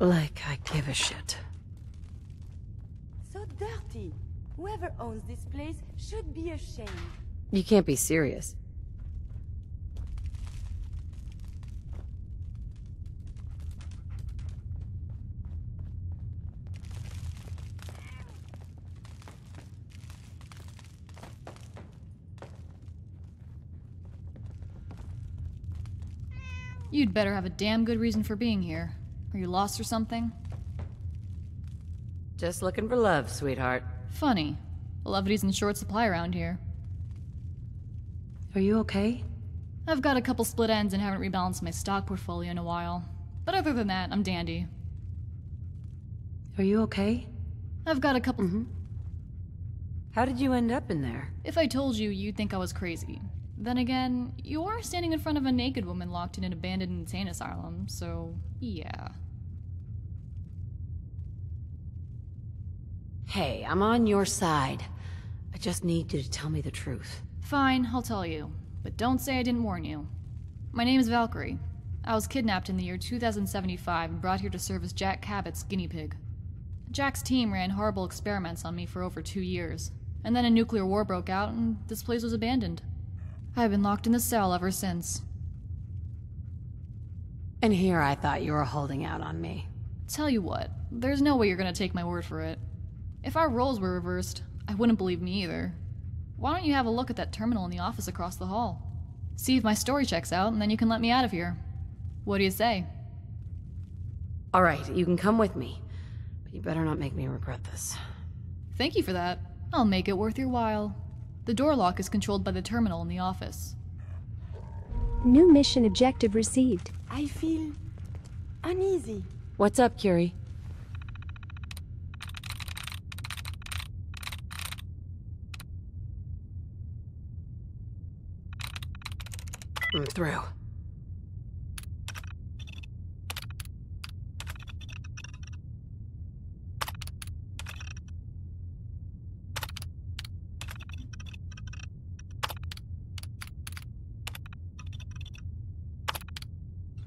Like I give a shit. So dirty. Whoever owns this place should be ashamed. You can't be serious. You'd better have a damn good reason for being here. Are you lost or something? Just looking for love, sweetheart. Funny. Levity's in short supply around here. Are you okay? I've got a couple split ends and haven't rebalanced my stock portfolio in a while. But other than that, I'm dandy. Are you okay? I've got a couple. Mm-hmm. How did you end up in there? If I told you, you'd think I was crazy. Then again, you are standing in front of a naked woman locked in an abandoned insane asylum, so yeah. Hey, I'm on your side. I just need you to tell me the truth. Fine, I'll tell you. But don't say I didn't warn you. My name is Valkyrie. I was kidnapped in the year 2075 and brought here to serve as Jack Cabot's guinea pig. Jack's team ran horrible experiments on me for over two years, and then a nuclear war broke out and this place was abandoned. I've been locked in the cell ever since. And here I thought you were holding out on me. Tell you what, there's no way you're gonna take my word for it. If our roles were reversed, I wouldn't believe me either. Why don't you have a look at that terminal in the office across the hall? See if my story checks out, and then you can let me out of here. What do you say? All right, you can come with me. But you better not make me regret this. Thank you for that. I'll make it worth your while. The door lock is controlled by the terminal in the office. New mission objective received. I feel uneasy. What's up, Curie? I'm through.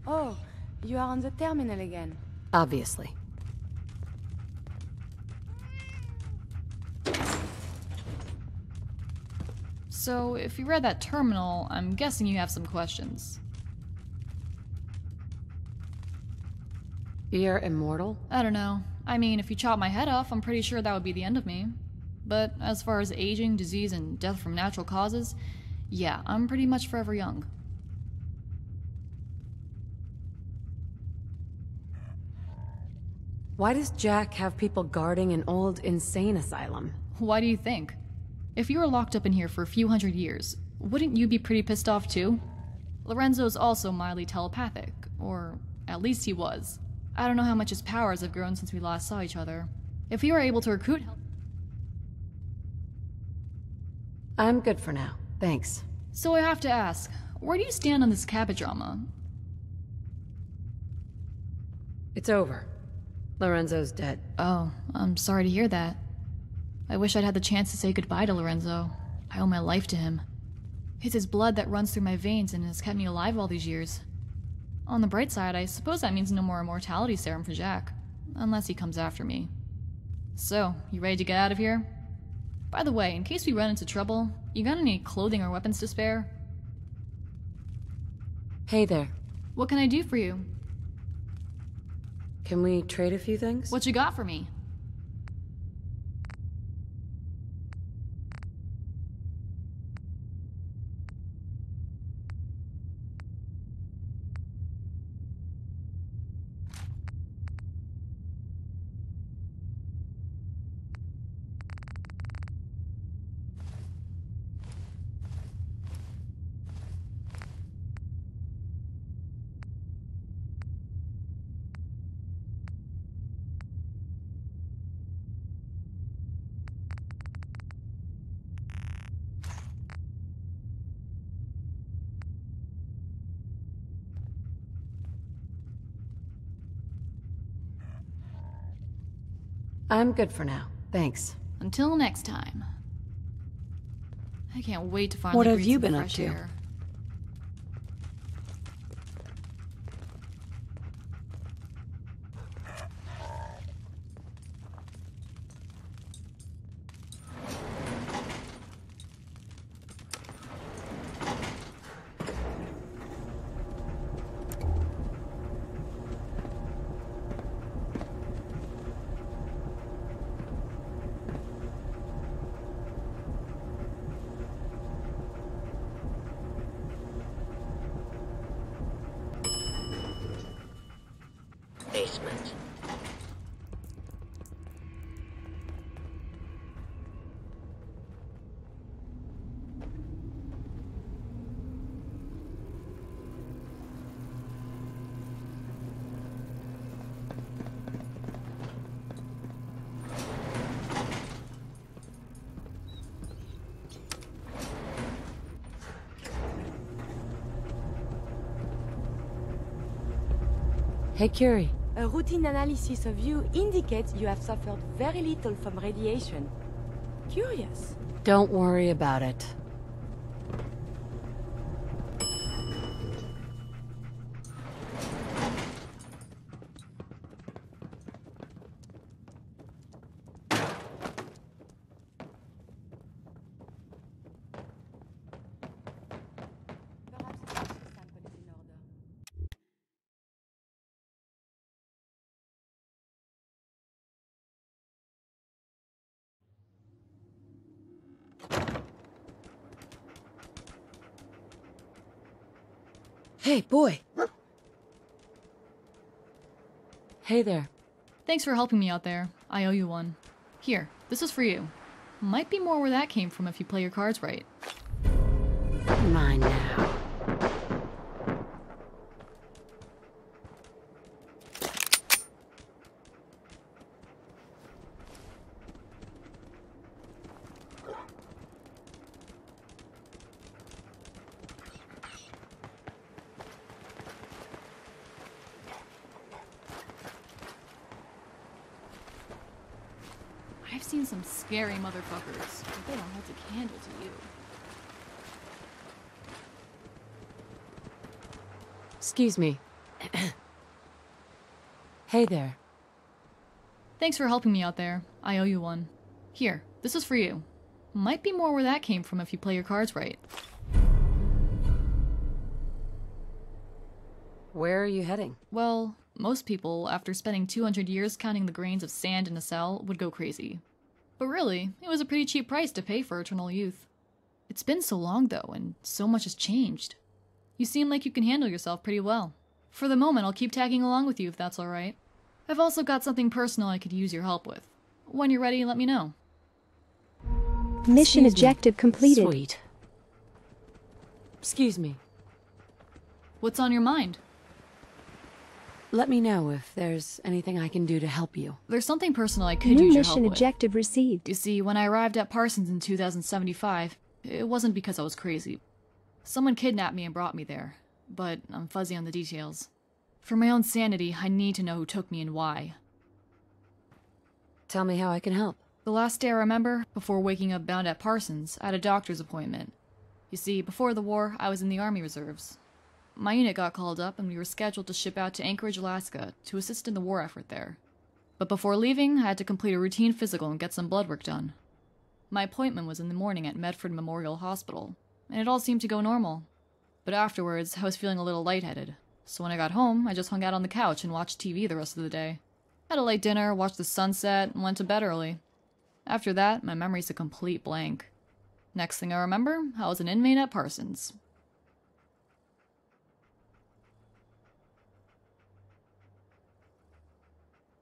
Oh, you are on the terminal again. Obviously. So, if you read that terminal, I'm guessing you have some questions. You're immortal? I don't know. I mean, if you chop my head off, I'm pretty sure that would be the end of me. But as far as aging, disease, and death from natural causes, yeah, I'm pretty much forever young. Why does Jack have people guarding an old insane asylum? Why do you think? If you were locked up in here for a few hundred years, wouldn't you be pretty pissed off too? Lorenzo's also mildly telepathic, or at least he was. I don't know how much his powers have grown since we last saw each other. If you were able to recruit help. I'm good for now. Thanks. So I have to ask, where do you stand on this Cabot drama? It's over. Lorenzo's dead. Oh, I'm sorry to hear that. I wish I'd had the chance to say goodbye to Lorenzo. I owe my life to him. It's his blood that runs through my veins and has kept me alive all these years. On the bright side, I suppose that means no more immortality serum for Jack. Unless he comes after me. So, you ready to get out of here? By the way, in case we run into trouble, you got any clothing or weapons to spare? Hey there. What can I do for you? Can we trade a few things? What you got for me? I'm good for now. Thanks. Until next time. I can't wait to finally What have you been up to? air. Hey, Curie. A routine analysis of you indicates you have suffered very little from radiation. Curious. Don't worry about it. Hey, boy. Hey there. Thanks for helping me out there. I owe you one. Here, this is for you. Might be more where that came from if you play your cards right. Mine now. Seen some scary motherfuckers, but they don't hold a candle to you. Excuse me. hey there. Thanks for helping me out there. I owe you one. Here, this is for you. Might be more where that came from if you play your cards right. Where are you heading? Well, most people, after spending 200 years counting the grains of sand in a cell, would go crazy. But really, it was a pretty cheap price to pay for eternal youth. It's been so long, though, and so much has changed. You seem like you can handle yourself pretty well. For the moment, I'll keep tagging along with you if that's alright. I've also got something personal I could use your help with. When you're ready, let me know. Mission Excuse me. objective completed. Sweet. Excuse me. What's on your mind? Let me know if there's anything I can do to help you. There's something personal I could New use your help mission with. objective received. You see, when I arrived at Parsons in 2075, it wasn't because I was crazy. Someone kidnapped me and brought me there, but I'm fuzzy on the details. For my own sanity, I need to know who took me and why. Tell me how I can help. The last day I remember, before waking up bound at Parsons, I had a doctor's appointment. You see, before the war, I was in the Army Reserves. My unit got called up and we were scheduled to ship out to Anchorage, Alaska to assist in the war effort there. But before leaving, I had to complete a routine physical and get some blood work done. My appointment was in the morning at Medford Memorial Hospital, and it all seemed to go normal. But afterwards, I was feeling a little lightheaded, so when I got home, I just hung out on the couch and watched TV the rest of the day. Had a late dinner, watched the sunset, and went to bed early. After that, my memory's a complete blank. Next thing I remember, I was an inmate at Parsons.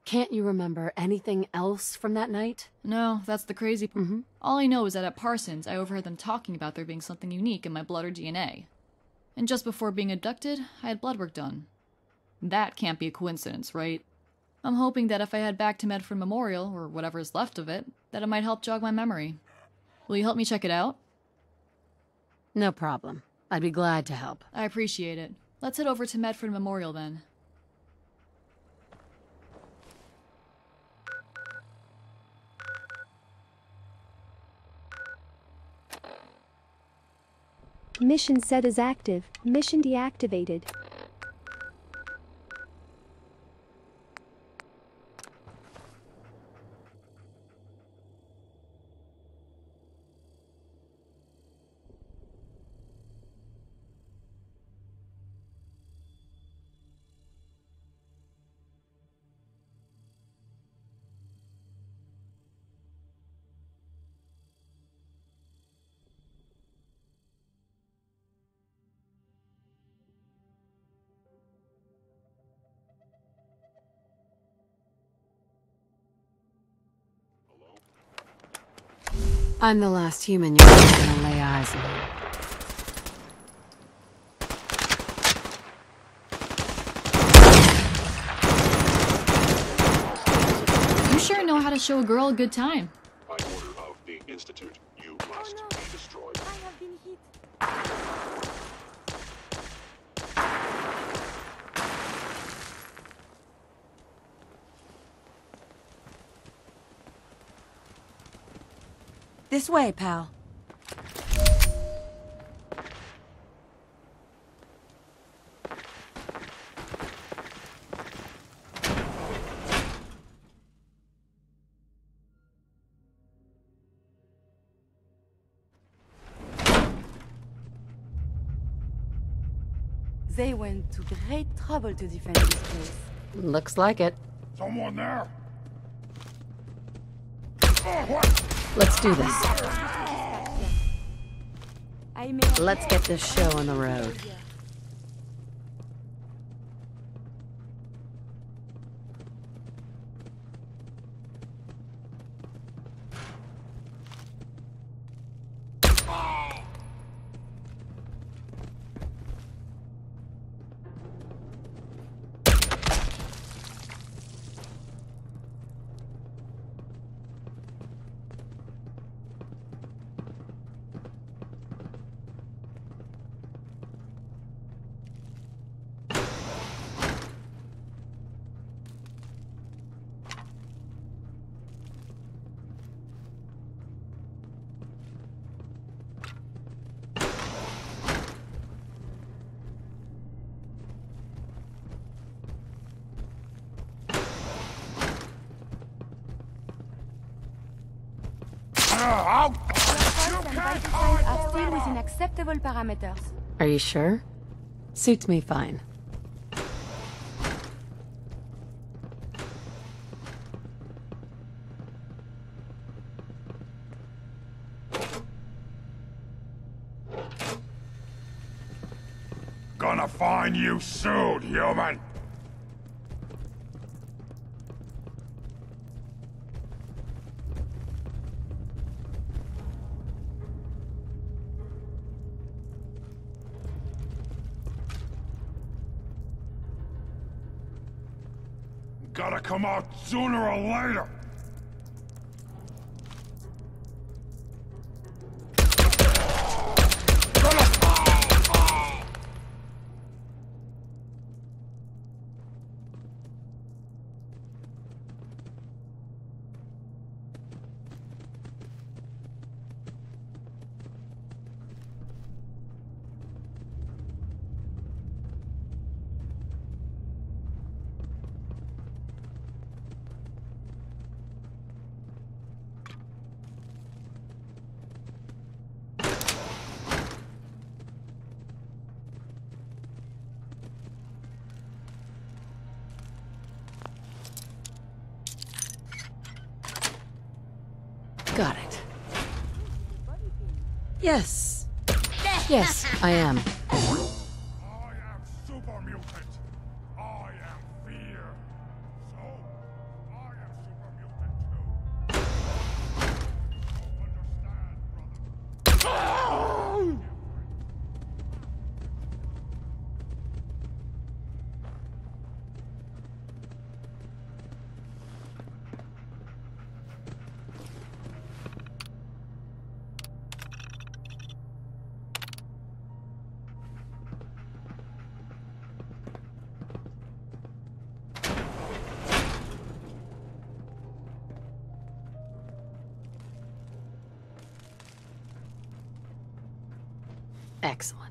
Can't you remember anything else from that night? No, that's the crazy part. Mhm. All I know is that at Parsons, I overheard them talking about there being something unique in my blood or DNA. And just before being abducted, I had blood work done. That can't be a coincidence, right? I'm hoping that if I head back to Medford Memorial, or whatever is left of it, that it might help jog my memory. Will you help me check it out? No problem. I'd be glad to help. I appreciate it. Let's head over to Medford Memorial then. Mission set as active. Mission deactivated. I'm the last human you're ever gonna lay eyes on. You sure know how to show a girl a good time. By order of the Institute, you must no. be destroyed. I have been hit. This way, pal. They went to great trouble to defend this place. Looks like it. Someone there? Oh, Let's do this. Let's get this show on the road. Are still within acceptable parameters. Are you sure? Suits me fine. Gonna find you soon, human! Gotta come out sooner or later! Got it. Yes. Yes, I am. Excellent.